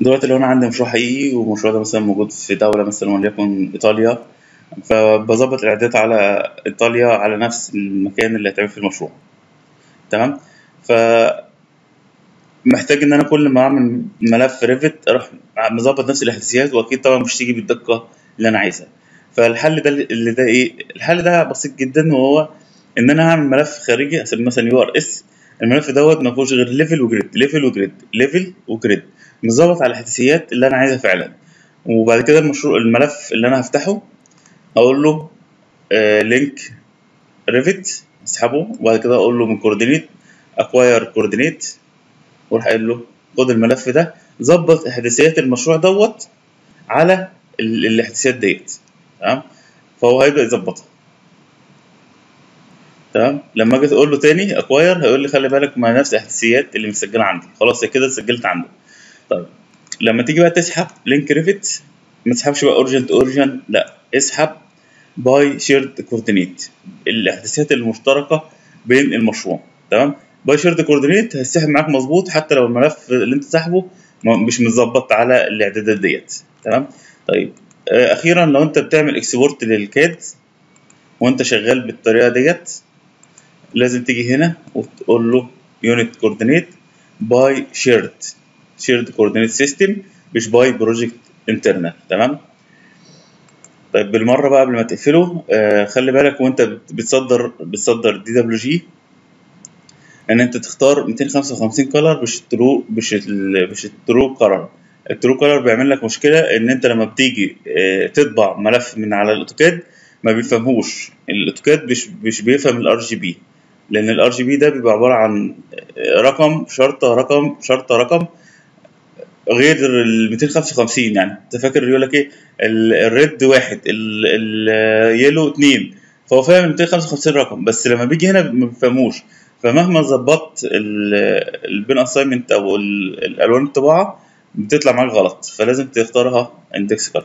دلوقتي لو أنا عندي مشروع حقيقي والمشروع ده مثلا موجود في دولة مثلا وليكن إيطاليا فبظبط الإعدادات على إيطاليا على نفس المكان اللي هيتعمل فيه المشروع. تمام؟ ف محتاج إن أنا كل ما أعمل ملف Revit أروح مظبط نفس الاحداثيات وأكيد طبعا مش تيجي بالدقة اللي أنا عايزها. فالحل ده اللي ده إيه؟ الحل ده بسيط جدا وهو إن أنا هعمل ملف خارجي اسميه مثلا URS. الملف دوت ما فيهوش غير level و grid level و grid level و grid مظبط على الاحداثيات اللي أنا عايزها فعلا. وبعد كده المشروع الملف اللي أنا هفتحه أقول له آه link Revit أسحبه. وبعد كده أقول له من coordinate acquire coordinate وأروح قايل له خد الملف ده ظبط احداثيات المشروع دوت على ال- الاحداثيات ديت. تمام؟ فهو هيبدأ يظبطها. تمام؟ لما أجي أقول له تاني acquire هيقول لي خلي بالك مع نفس الاحداثيات اللي مسجلة عندي. خلاص كده سجلت عنده. طيب. لما تيجي بقى تسحب link Revit ما تسحبش بقى origin origin لا. اسحب by shared coordinate الاحداثيات المشتركة بين المشروع. تمام؟ by shared coordinate هيسحب معاك مظبوط حتى لو الملف اللي انت ساحبه مش متظبط على الاعدادات ديت. تمام؟ طيب. آه، أخيرا لو انت بتعمل export لل CAD وانت شغال بالطريقة ديت لازم تيجي هنا وتقول له unit coordinate by shared shared coordinate system مش by project internal تمام؟ طيب بالمرة بقى قبل ما تقفله آه خلي بالك وانت بت- بتصدر بتصدر DWG ان انت تختار 255 color مش ال true مش مش ال true color ال true color بيعمل لك مشكلة ان انت لما بتيجي آه، تطبع ملف من على ال AutoCAD ما بيفهموش ال AutoCAD مش مش بيفهم ال RGB لأن ال RGB ده بيبقى عبارة عن آه، رقم شرطة رقم شرطة رقم غير ال 255 يعني. انت فاكر يقول لك إيه؟ ال- ال red واحد ال yellow اتنين. فهو فاهم ال 255 رقم بس لما بيجي هنا ما بيفهموش. فمهما ظبطت ال- ال pen assignment أو ال- الألوان الطباعة بتطلع معاك غلط. فلازم تختارها index color